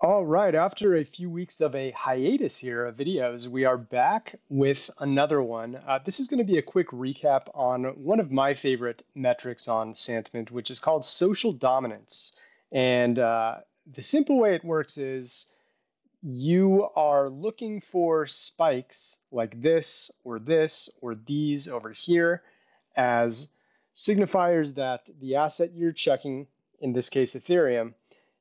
All right, after a few weeks of a hiatus here of videos, we are back with another one. Uh, this is going to be a quick recap on one of my favorite metrics on Santiment, which is called social dominance. And uh, the simple way it works is you are looking for spikes like this or this or these over here as signifiers that the asset you're checking, in this case Ethereum,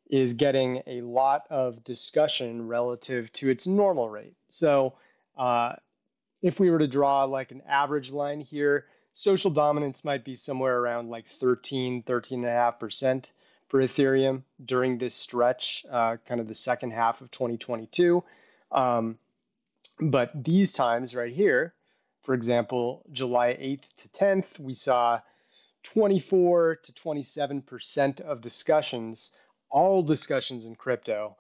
is getting a lot of discussion relative to its normal rate. So, uh, if we were to draw like an average line here, social dominance might be somewhere around like 13, 13.5% for Ethereum during this stretch, uh, kind of the second half of 2022. Um, but these times right here, for example, July 8th to 10th, we saw 24 to 27% of discussions all discussions in crypto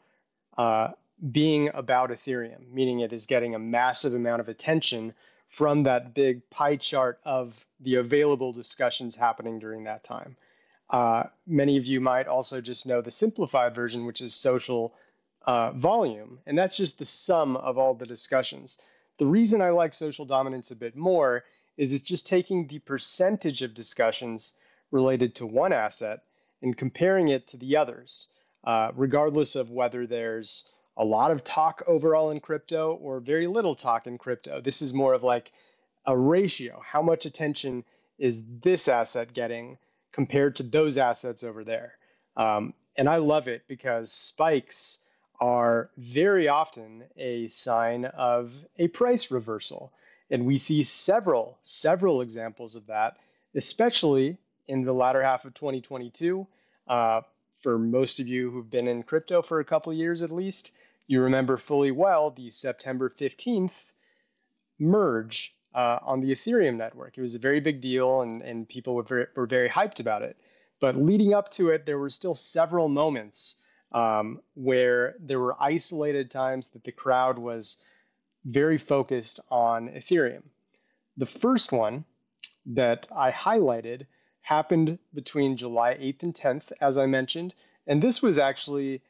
uh, being about Ethereum, meaning it is getting a massive amount of attention from that big pie chart of the available discussions happening during that time. Uh, many of you might also just know the simplified version, which is social uh, volume, and that's just the sum of all the discussions. The reason I like social dominance a bit more is it's just taking the percentage of discussions related to one asset and comparing it to the others, uh, regardless of whether there's a lot of talk overall in crypto or very little talk in crypto. This is more of like a ratio. How much attention is this asset getting compared to those assets over there? Um, and I love it because spikes are very often a sign of a price reversal. And we see several, several examples of that, especially in the latter half of 2022. Uh, for most of you who've been in crypto for a couple of years at least, you remember fully well the September 15th merge uh, on the Ethereum network. It was a very big deal, and, and people were very, were very hyped about it. But leading up to it, there were still several moments um, where there were isolated times that the crowd was very focused on Ethereum. The first one that I highlighted happened between July 8th and 10th, as I mentioned. And this was actually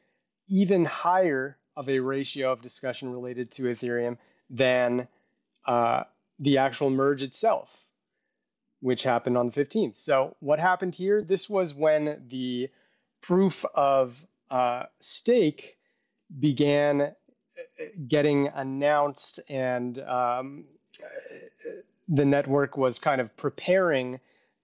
even higher of a ratio of discussion related to Ethereum than uh, the actual merge itself, which happened on the 15th. So, what happened here? This was when the proof of uh, stake began uh, getting announced and um, the network was kind of preparing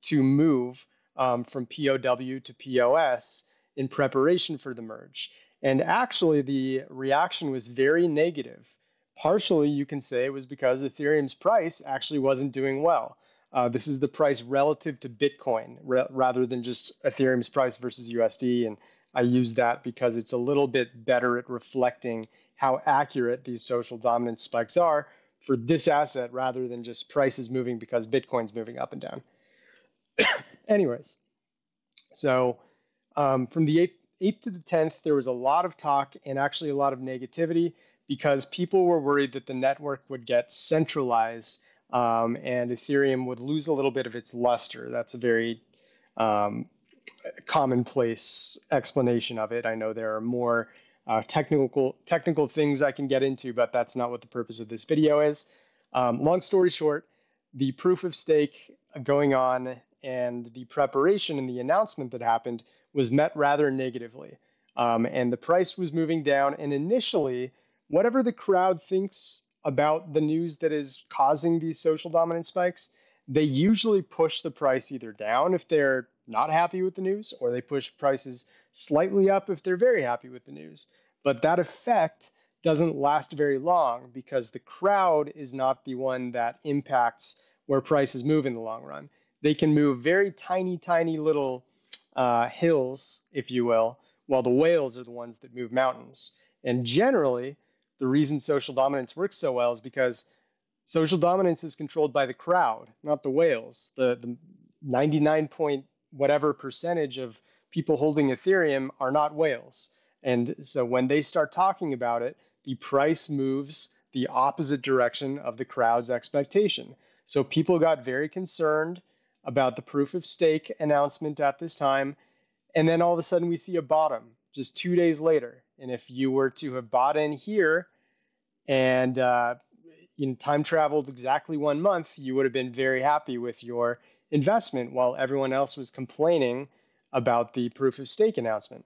to move um, from POW to POS in preparation for the merge. And actually, the reaction was very negative. Partially, you can say it was because Ethereum's price actually wasn't doing well. Uh, this is the price relative to Bitcoin re- rather than just Ethereum's price versus USD. And I use that because it's a little bit better at reflecting how accurate these social dominance spikes are for this asset rather than just prices moving because Bitcoin's moving up and down. Anyways, so um, from the 8th, 8th to the 10th, there was a lot of talk and actually a lot of negativity because people were worried that the network would get centralized um, and Ethereum would lose a little bit of its luster. That's a very um, commonplace explanation of it. I know there are more uh, technical technical things I can get into, but that's not what the purpose of this video is. Um, long story short, the proof of stake going on and the preparation and the announcement that happened was met rather negatively. Um, and the price was moving down. And initially, whatever the crowd thinks about the news that is causing these social dominance spikes, they usually push the price either down if they're not happy with the news, or they push prices slightly up if they're very happy with the news. But that effect doesn't last very long because the crowd is not the one that impacts where prices move in the long run they can move very tiny, tiny little uh, hills, if you will, while the whales are the ones that move mountains. And generally, the reason social dominance works so well is because social dominance is controlled by the crowd, not the whales. The, the 99 point whatever percentage of people holding Ethereum are not whales. And so when they start talking about it, the price moves the opposite direction of the crowd's expectation. So people got very concerned about the proof of stake announcement at this time. And then all of a sudden we see a bottom just two days later. And if you were to have bought in here and uh, in time traveled exactly one month, you would have been very happy with your investment while everyone else was complaining about the proof of stake announcement.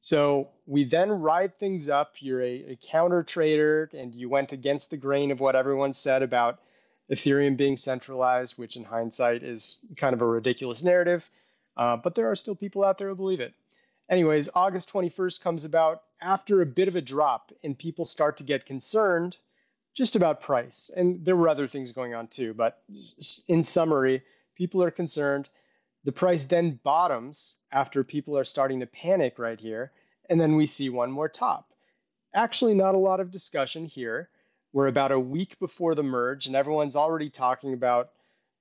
So we then ride things up. You're a, a, counter trader and you went against the grain of what everyone said about Ethereum being centralized, which in hindsight is kind of a ridiculous narrative. Uh, but there are still people out there who believe it. Anyways, August 21st comes about after a bit of a drop, and people start to get concerned just about price. And there were other things going on too, but in summary, people are concerned. The price then bottoms after people are starting to panic right here, and then we see one more top. Actually, not a lot of discussion here. We're about a week before the merge, and everyone's already talking about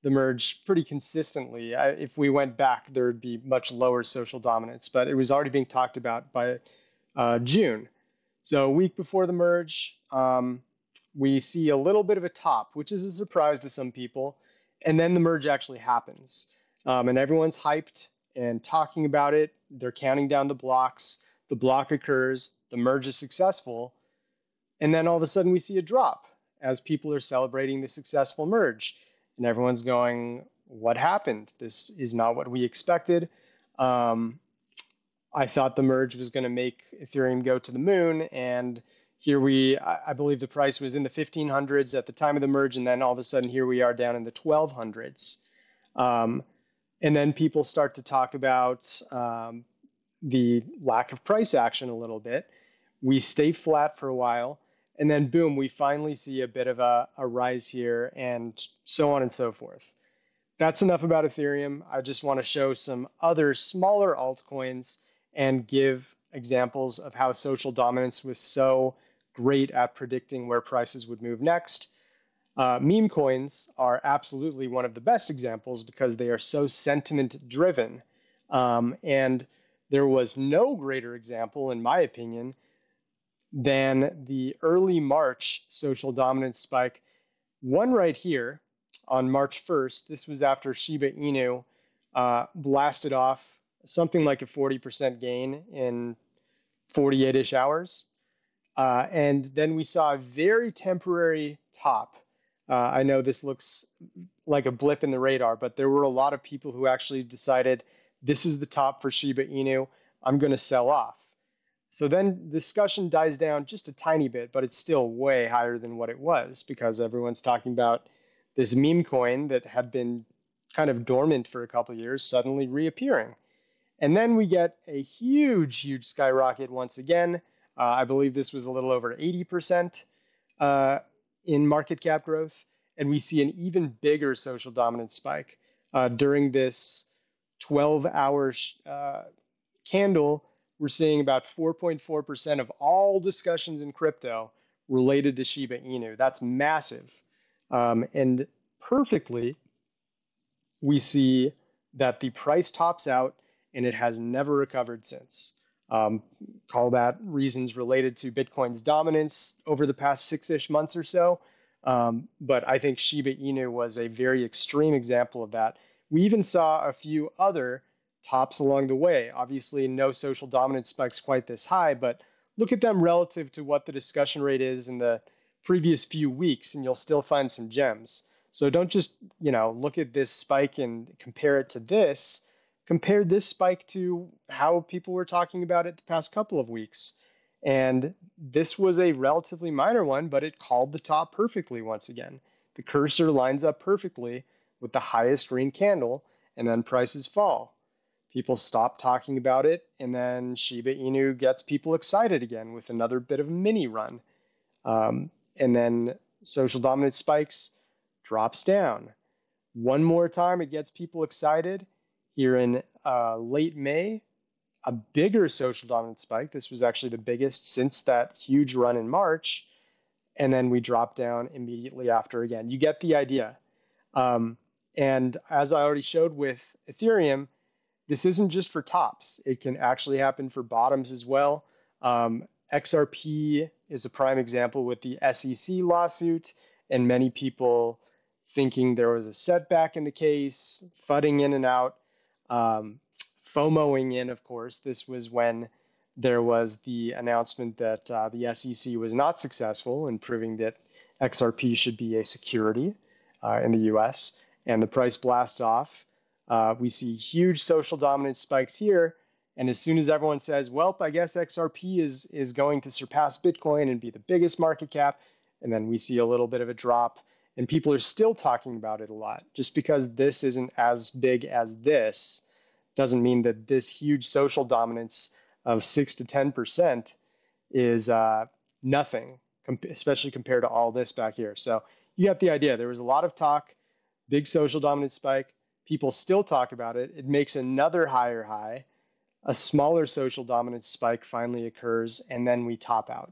the merge pretty consistently. I, if we went back, there would be much lower social dominance, but it was already being talked about by uh, June. So a week before the merge, um, we see a little bit of a top, which is a surprise to some people, and then the merge actually happens, um, and everyone's hyped and talking about it. They're counting down the blocks. The block occurs. The merge is successful, and then all of a sudden we see a drop as people are celebrating the successful merge and everyone's going, "What happened? This is not what we expected." Um, I thought the merge was going to make Ethereum go to the moon, and here we, I believe the price was in the 1500s at the time of the merge, and then all of a sudden here we are down in the 1200s. Um, and then people start to talk about um, the lack of price action a little bit. We stay flat for a while, and then boom, we finally see a bit of a, a rise here and so on and so forth. That's enough about Ethereum. I just want to show some other smaller altcoins and give examples of how social dominance was so great at predicting where prices would move next. Uh, meme coins are absolutely one of the best examples because they are so sentiment driven. Um, and there was no greater example, in my opinion, than the early March social dominance spike. One right here on March 1st, this was after Shiba Inu uh, blasted off something like a 40% gain in 48 ish hours. Uh, and then we saw a very temporary top. Uh, I know this looks like a blip in the radar, but there were a lot of people who actually decided this is the top for Shiba Inu. I'm going to sell off. So then the discussion dies down just a tiny bit, but it's still way higher than what it was because everyone's talking about this meme coin that had been kind of dormant for a couple years suddenly reappearing. And then we get a huge, huge skyrocket once again. Uh, I believe this was a little over 80% uh, in market cap growth. And we see an even bigger social dominance spike uh, during this 12 hour uh, candle we're seeing about 4.4% of all discussions in crypto related to Shiba Inu. That's massive. Um, and perfectly, we see that the price tops out and it has never recovered since. Um, call that reasons related to Bitcoin's dominance over the past six ish months or so. Um, but I think Shiba Inu was a very extreme example of that. We even saw a few other tops along the way. Obviously, no social dominance spikes quite this high, but look at them relative to what the discussion rate is in the previous few weeks, and you'll still find some gems. So don't just, you know, look at this spike and compare it to this. Compare this spike to how people were talking about it the past couple of weeks. And this was a relatively minor one, but it called the top perfectly once again. The cursor lines up perfectly with the highest green candle, and then prices fall people stop talking about it, and then Shiba Inu gets people excited again with another bit of a mini run. Um, and then social dominance spikes, drops down. One more time, it gets people excited. Here in uh, late May, a bigger social dominance spike. This was actually the biggest since that huge run in March. And then we drop down immediately after again. You get the idea. Um, and as I already showed with Ethereum, this isn't just for tops. It can actually happen for bottoms as well. Um, XRP is a prime example with the SEC lawsuit, and many people thinking there was a setback in the case, fudding in and out, um, FOMOing in, of course. This was when there was the announcement that uh, the SEC was not successful in proving that XRP should be a security uh, in the US, and the price blasts off. Uh, we see huge social dominance spikes here. And as soon as everyone says, well, I guess XRP is, is going to surpass Bitcoin and be the biggest market cap, and then we see a little bit of a drop, and people are still talking about it a lot. Just because this isn't as big as this doesn't mean that this huge social dominance of 6 to 10% is uh, nothing, especially compared to all this back here. So you got the idea. There was a lot of talk, big social dominance spike. People still talk about it. It makes another higher high. A smaller social dominance spike finally occurs, and then we top out.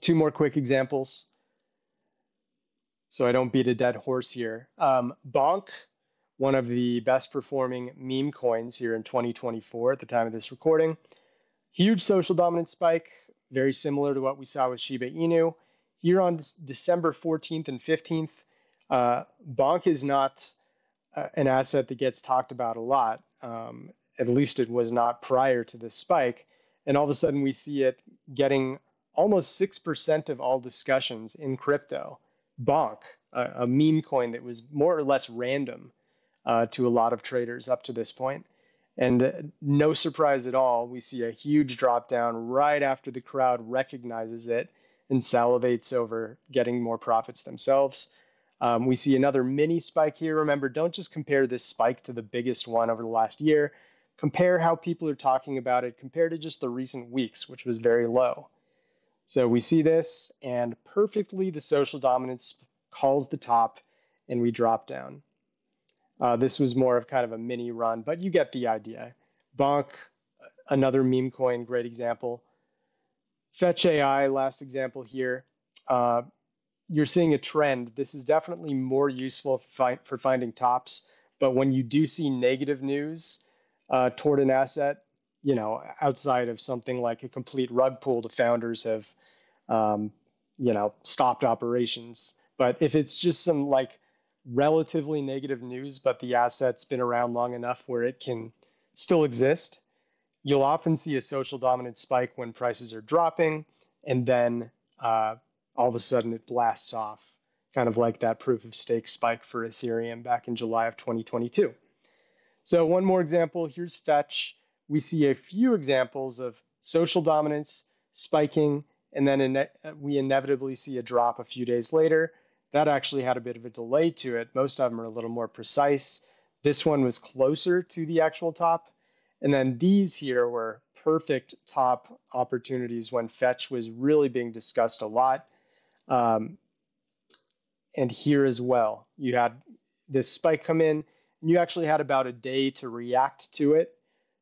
Two more quick examples. So I don't beat a dead horse here. Um, Bonk, one of the best performing meme coins here in 2024 at the time of this recording. Huge social dominance spike, very similar to what we saw with Shiba Inu. Here on December 14th and 15th, uh, Bonk is not uh, an asset that gets talked about a lot. Um, at least it was not prior to this spike. And all of a sudden, we see it getting almost 6% of all discussions in crypto. Bonk, a, a meme coin that was more or less random uh, to a lot of traders up to this point. And uh, no surprise at all, we see a huge drop down right after the crowd recognizes it and salivates over getting more profits themselves. Um, we see another mini spike here. Remember, don't just compare this spike to the biggest one over the last year. Compare how people are talking about it compared to just the recent weeks, which was very low. So we see this, and perfectly the social dominance calls the top, and we drop down. Uh, this was more of kind of a mini run, but you get the idea. Bonk, another meme coin, great example. Fetch AI, last example here. Uh, you're seeing a trend. This is definitely more useful for finding tops, but when you do see negative news uh, toward an asset, you know, outside of something like a complete rug pull, the founders have, um, you know, stopped operations. But if it's just some like relatively negative news, but the asset's been around long enough where it can still exist, you'll often see a social dominant spike when prices are dropping, and then uh, all of a sudden it blasts off, kind of like that proof of stake spike for Ethereum back in July of 2022. So, one more example here's Fetch. We see a few examples of social dominance spiking, and then we inevitably see a drop a few days later that actually had a bit of a delay to it. Most of them are a little more precise. This one was closer to the actual top. And then these here were perfect top opportunities when fetch was really being discussed a lot. Um, and here as well, you had this spike come in, and you actually had about a day to react to it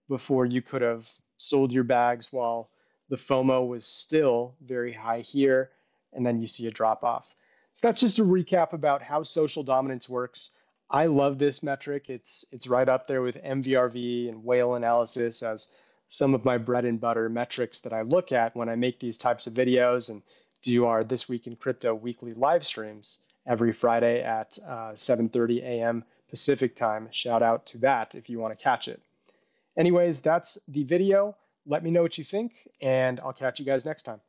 before you could have sold your bags while the FOMO was still very high here. And then you see a drop off. So that's just a recap about how social dominance works. I love this metric. It's it's right up there with MVRV and whale analysis as some of my bread and butter metrics that I look at when I make these types of videos and do our This Week in Crypto weekly live streams every Friday at uh, 7:30 a.m. Pacific time. Shout out to that if you want to catch it. Anyways, that's the video. Let me know what you think, and I'll catch you guys next time.